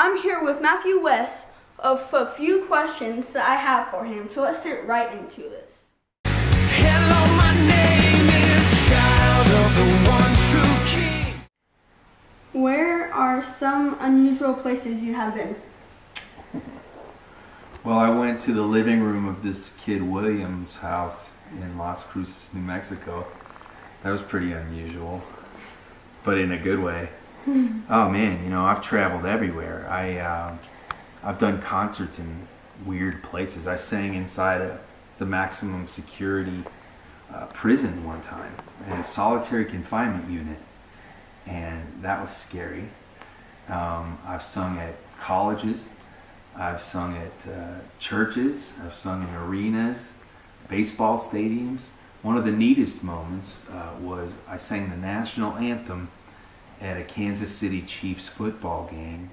I'm here with Matthew West of a few questions that I have for him. So let's get right into this. Hello, my name is Child of the One True King. Where are some unusual places you have been? Well, I went to the living room of this kid William's house in Las Cruces, New Mexico. That was pretty unusual, but in a good way. Oh man, you know I've traveled everywhere. I uh, I've done concerts in weird places. I sang inside a, the maximum security uh, prison one time in a solitary confinement unit, and that was scary. Um, I've sung at colleges. I've sung at uh, churches. I've sung in arenas, baseball stadiums. One of the neatest moments uh, was I sang the national anthem at a Kansas City Chiefs football game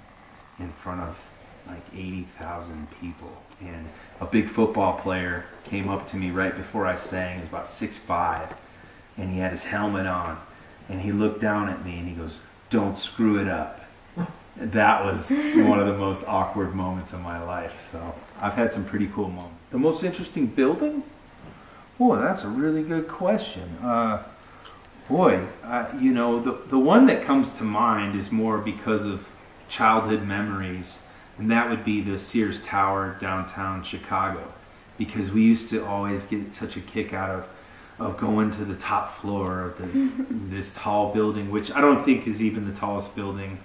in front of like 80,000 people. And a big football player came up to me right before I sang. He was about six five, and he had his helmet on. And he looked down at me and he goes, Don't screw it up. That was one of the most awkward moments of my life. So I've had some pretty cool moments. The most interesting building? Boy, that's a really good question. Uh, boy, uh, you know, the, the one that comes to mind is more because of childhood memories, and that would be the Sears Tower downtown Chicago. Because we used to always get such a kick out of, of going to the top floor of the, this tall building, which I don't think is even the tallest building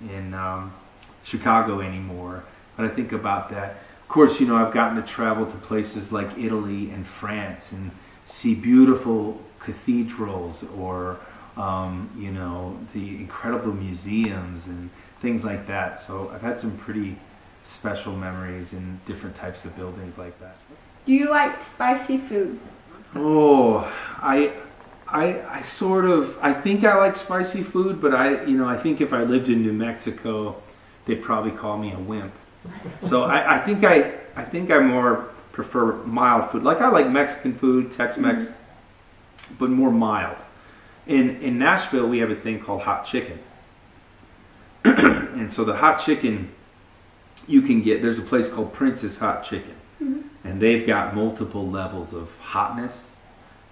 in um, Chicago anymore. But I think about that. Of course, you know, I've gotten to travel to places like Italy and France and see beautiful cathedrals or, um, you know, the incredible museums and things like that. So I've had some pretty special memories in different types of buildings like that. Do you like spicy food? Oh, I, I, I sort of, I think I like spicy food, but I, you know, I think if I lived in New Mexico, they'd probably call me a wimp. So I, I think I, I think I'm more prefer mild food. Like I like Mexican food, Tex-Mex, mm-hmm. but more mild. In in Nashville, we have a thing called hot chicken, and so the hot chicken you can get. There's a place called Prince's Hot Chicken, mm-hmm. and they've got multiple levels of hotness.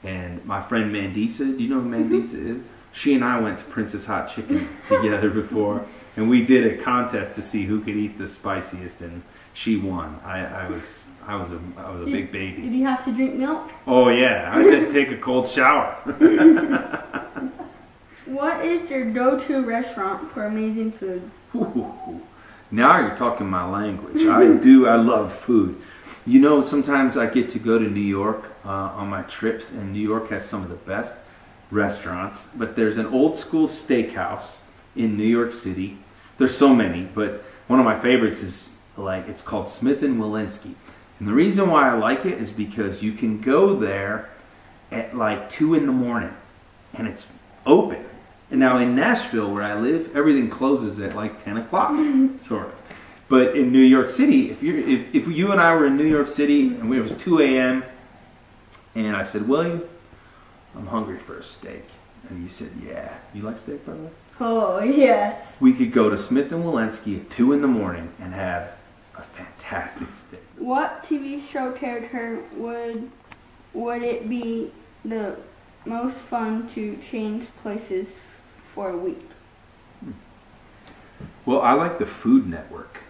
And my friend Mandisa, do you know who mm-hmm. Mandisa is? She and I went to Prince's Hot Chicken together before, and we did a contest to see who could eat the spiciest, and she won. I, I was I was a I was a big baby. Did you have to drink milk? Oh yeah, I did take a cold shower. What is your go-to restaurant for amazing food? Ooh, now you're talking my language. I do. I love food. You know, sometimes I get to go to New York uh, on my trips, and New York has some of the best restaurants. But there's an old school steakhouse in New York City. There's so many, but one of my favorites is like it's called Smith and Wollensky. And the reason why I like it is because you can go there at like two in the morning, and it's open. And now in Nashville, where I live, everything closes at like 10 o'clock, mm-hmm. sort of. But in New York City, if you if, if you and I were in New York City and it was 2 a.m. and I said, William, I'm hungry for a steak. And you said, yeah. You like steak, by the way? Oh, yes. We could go to Smith and Wollensky at 2 in the morning and have a fantastic steak. What TV show character would would it be the most fun to change places for a week? Hmm. Well, I like the Food Network.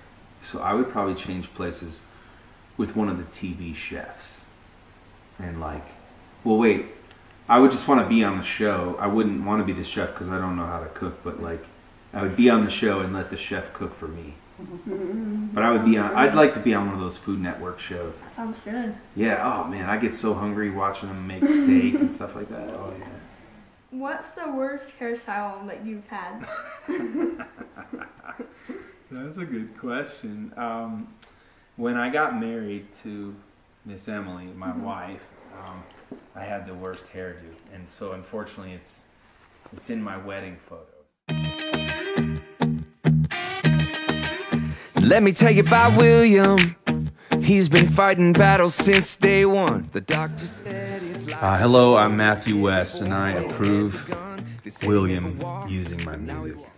So I would probably change places with one of the TV chefs. And like, well, wait, I would just want to be on the show. I wouldn't want to be the chef because I don't know how to cook, but like, I would be on the show and let the chef cook for me. But I would be on, I'd like to be on one of those Food Network shows. That sounds good. Yeah, oh man, I get so hungry watching them make steak and stuff like that. Oh yeah. What's the worst hairstyle that you've had? That's a good question. Um, when I got married to Miss Emily, my wife, um, I had the worst hairdo, and so unfortunately, it's it's in my wedding photos. Let me tell you about William. He's been fighting battles since day one. The doctor said Uh, hello, I'm Matthew West, and I approve William using my music.